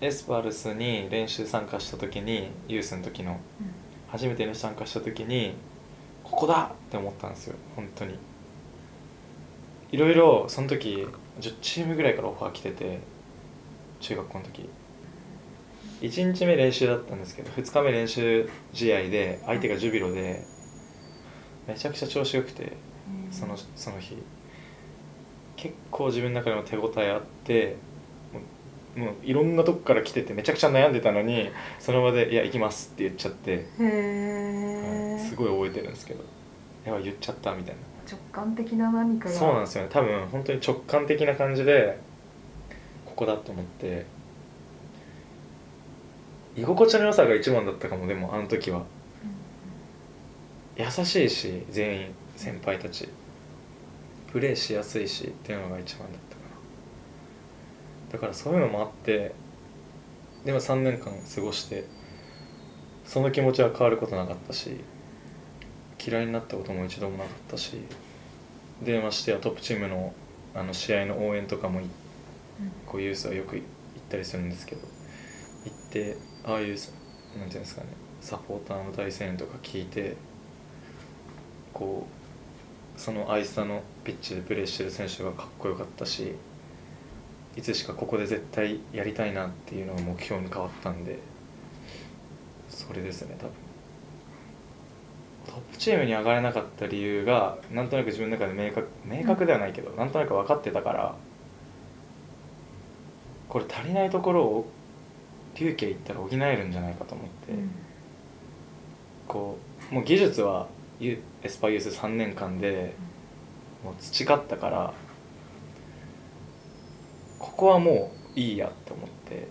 エスパルスに練習参加した時にユースの時の初めてに参加した時にここだって思ったんですよ本当に。いろいろその時10チームぐらいからオファー来てて中学校の時。1日目練習だったんですけど2日目練習試合で相手がジュビロでめちゃくちゃ調子よくてそのその日。結構自分の中でも手応えあってもういろんなとこから来ててめちゃくちゃ悩んでたのにその場で「いや行きます」って言っちゃって、へはいえすごい覚えてるんですけど「やばい言っちゃった」みたいな。直感的な何かが。そうなんですよね。多分本当に直感的な感じでここだと思って居心地の良さが一番だったかもでもあの時は。優しいし全員先輩たち。プレーしやすいしっていうのが一番だっただからそういうのもあってでも3年間過ごしてその気持ちは変わることなかったし嫌いになったことも一度もなかったしでましてやトップチームのあの試合の応援とかもいこうユースはよく行ったりするんですけど行ってああいうさなんていうんですかねサポーターの大声援とか聞いてこうその愛さのピッチでプレーしてる選手がかっこよかったしいつしかここで絶対やりたいなっていうのが目標に変わったんでそれですね多分。トップチームに上がれなかった理由がなんとなく自分の中で明確明確ではないけど、なんとなく分かってたからこれ足りないところを龍慶行ったら補えるんじゃないかと思って、うん。こうもう技術はユエスパユース3年間でもう培ったからここはもういいやって思って。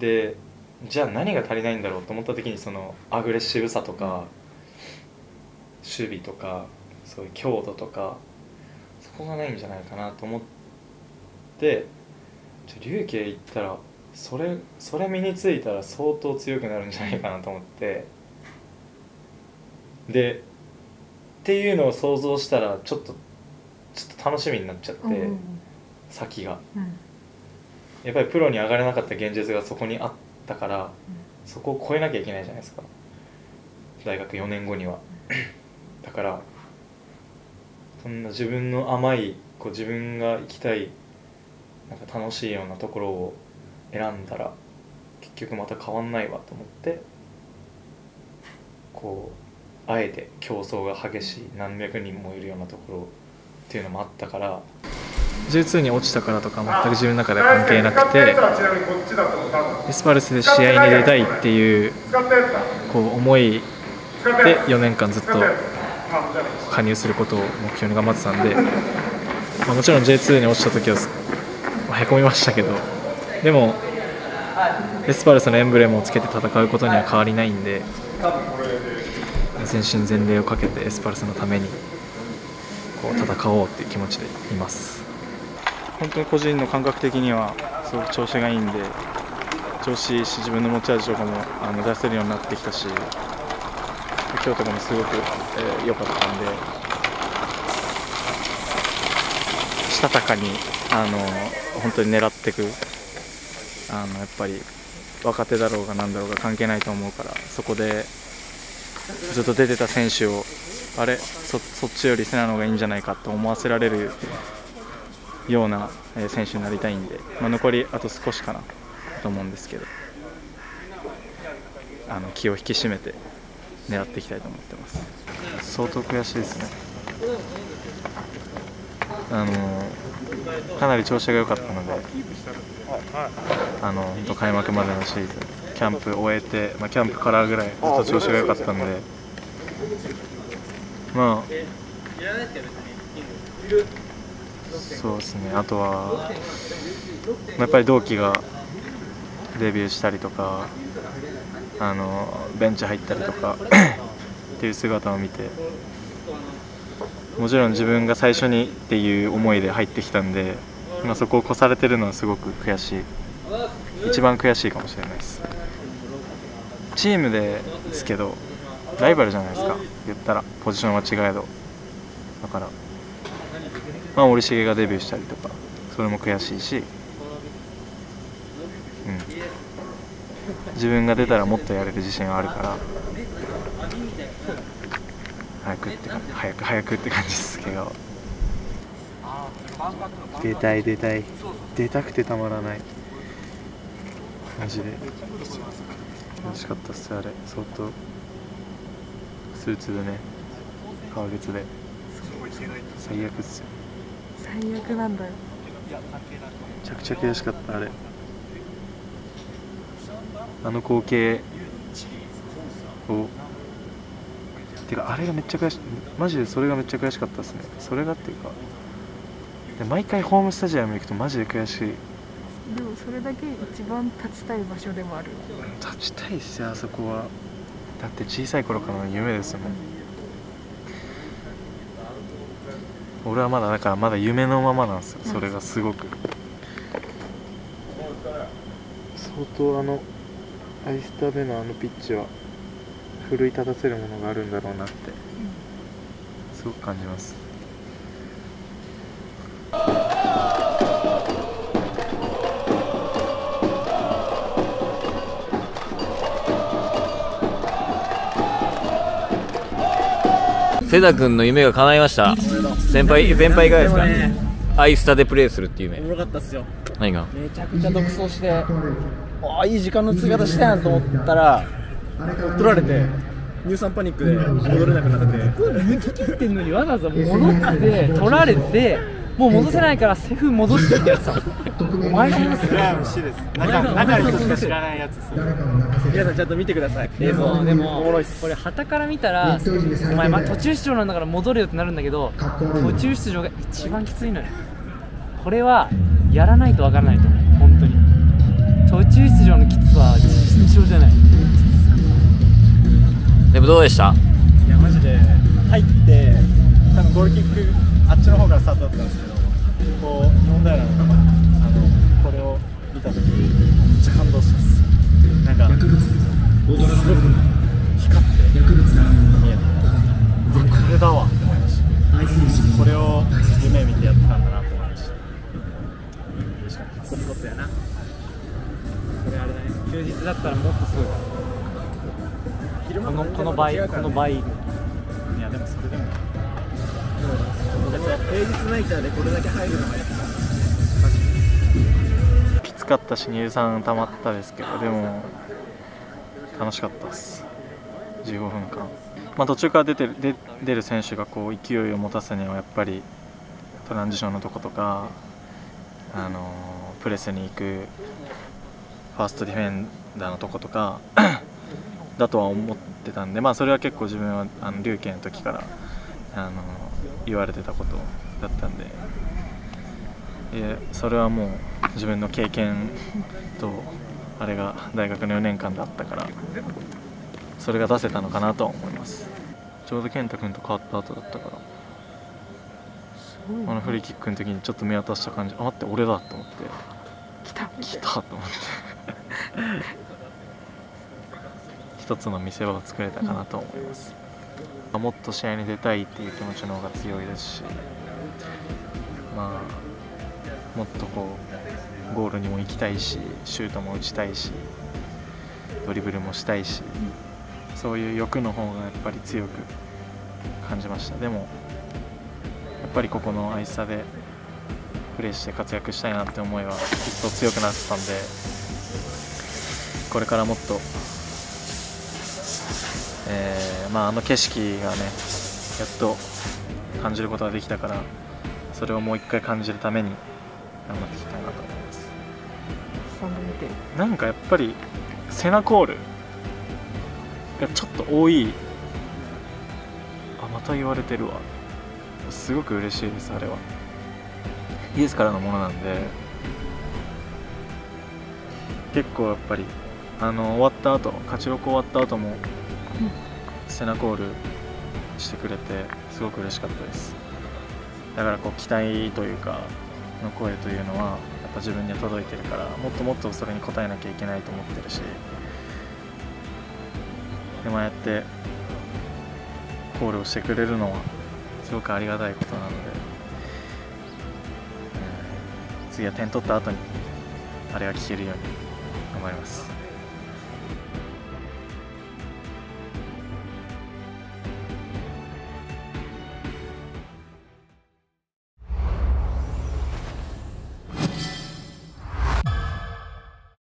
でじゃあ何が足りないんだろうと思った時にそのアグレッシブさとか守備とかそういう強度とかそこがないんじゃないかなと思ってじゃあ龍慶行ったらそれそれ身についたら相当強くなるんじゃないかなと思って。でっていうのを想像したらちょっとちょっと楽しみになっちゃって、うん。先が。うん。やっぱりプロに上がれなかった現実がそこにあったからそこを超えなきゃいけないじゃないですか。大学4年後には。だからそんな自分の甘いこう自分が行きたいなんか楽しいようなところを選んだら結局また変わんないわと思ってこうあえて競争が激しい何百人もいるようなところっていうのもあったから J2 に落ちたからとか全く自分の中では関係なくてエスパルスで試合に出たいっていうこう思いで4年間ずっと加入することを目標に頑張ってたんで、まあ、もちろん J2 に落ちた時はへこみましたけどでもエスパルスのエンブレムをつけて戦うことには変わりないんで全身全霊をかけてエスパルスのためにこう戦おうっていう気持ちでいます。本当に個人の感覚的にはすごく調子がいいんで調子いいし自分の持ち味とかもあの出せるようになってきたし今日とかもすごく良、えーかったんでしたたかにあの本当に狙っていくあのやっぱり若手だろうがなんだろうが関係ないと思うからそこでずっと出てた選手をあれそそっちよりセナのがいいんじゃないかと思わせられるような選手になりたいんで、まあ、残りあと少しかなと思うんですけどあの気を引き締めて狙っていきたいと思ってます。相当悔しいですね。あのかなり調子が良かったのであの本当開幕までのシーズンキャンプ終えて、まあ、キャンプからぐらいずっと調子が良かったのでまあそうですね。あとはやっぱり同期がデビューしたりとかあのベンチ入ったりとか っていう姿を見てもちろん自分が最初にっていう思いで入ってきたんで、まあ、そこを越されてるのはすごく悔しい。一番悔しいかもしれないです。チームでですけどライバルじゃないですか。言ったらポジションは違えど。だからまあ森重がデビューしたりとかそれも悔しいし。うん、自分が出たらもっとやれる自信はあるから。早くって感じ早く早くって感じですけど。出たい出たい。出たくてたまらない。マジで。楽しかったっすあれ。相当。スーツでね。革靴で。最悪っすよ最悪なんだよ。めちゃくちゃ悔しかったあれ。あの光景。をてかあれがめっちゃ悔しい。マジでそれがめっちゃ悔しかったですね。それがっていうか。で毎回ホームスタジアム行くとマジで悔しい。でもそれだけ一番立ちたい場所でもある。立ちたいっすよあそこは。だって小さい頃からの夢ですもん俺はまだだからまだ夢のままなんですよ。それがすごく。相当あのアイスタでのあのピッチは奮い立たせるものがあるんだろうなって。すごく感じますセダ君の夢が叶いました。先輩先輩いかがですか？アイスタでプレーするっていう夢。おもろかったっすよ。何が？めちゃくちゃ独走してああいい時間の使い方したやんと思ったら取られて乳酸パニックで戻れなくなって。抜き切ってんのにわざわざ戻って取られてもう戻せないからセフ戻してってやつさお前がそれは虫です。中中の人しか知らないやつです。皆さんちゃんと見てください。でもでもおもろいっすこれ旗から見たらお前まあ途中出場なんだから戻れよってなるんだけど途中出場が一番きついのよ。これはやらないとわからないと。思う本当に。途中出場のきつさは尋常じゃない。でもどうでした？いやマジで入って多分ゴールキックあっちの方からスタートだったんですけどこう日本平のあのこれを見た時めっちゃ感動しますなんかすごく光って見えてこれだわって思いましたこれを夢見てやってたんだなって思いました嬉しかったですそういうことやなこれあれだね休日だったらもっとすごい昼このこの倍この倍。平日ナイターでこれだけ入るのはやっぱきつかったし乳酸溜まったですけどでも楽しかったです。15分間、まあ、途中から出てる出出る選手がこう勢いを持たすにはやっぱりトランジションのとことか、あのプレスに行くファーストディフェンダーのとことかだとは思ってたんで、まあ、それは結構自分はあの龍慶の時から、あのー言われてたことだったんで。でそれはもう自分の経験とあれが大学の4年間だったからそれが出せたのかなとは思います。ちょうど健太君と変わった後だったからあのフリーキックの時にちょっと見渡した感じあ待って俺だと思って。来た。来たと思って。一つの見せ場を作れたかなと思います、もっと試合に出たいっていう気持ちの方が強いですしまあもっとこうゴールにも行きたいしシュートも打ちたいしドリブルもしたいしそういう欲の方がやっぱり強く感じました。でもやっぱりここのアイスタでプレーして活躍したいなって思いは一層強くなってたんでこれからもっと、えーまあ、あの景色がねやっと感じることができたからそれをもう一回感じるために頑張っていきたいなと思います。なんかやっぱりセナコールがちょっと多いあまた言われてるわ。すごく嬉しいですあれは。イエスからのものなんで結構やっぱりあの終わった後勝ち録終わった後もセナコールしてくれてすごく嬉しかったです。だからこう期待というかの声というのはやっぱ自分には届いてるからもっともっとそれに応えなきゃいけないと思ってるし。でもああやってコールをしてくれるのはすごくありがたいことなので、次は点取った後にあれが聞けるように頑張ります。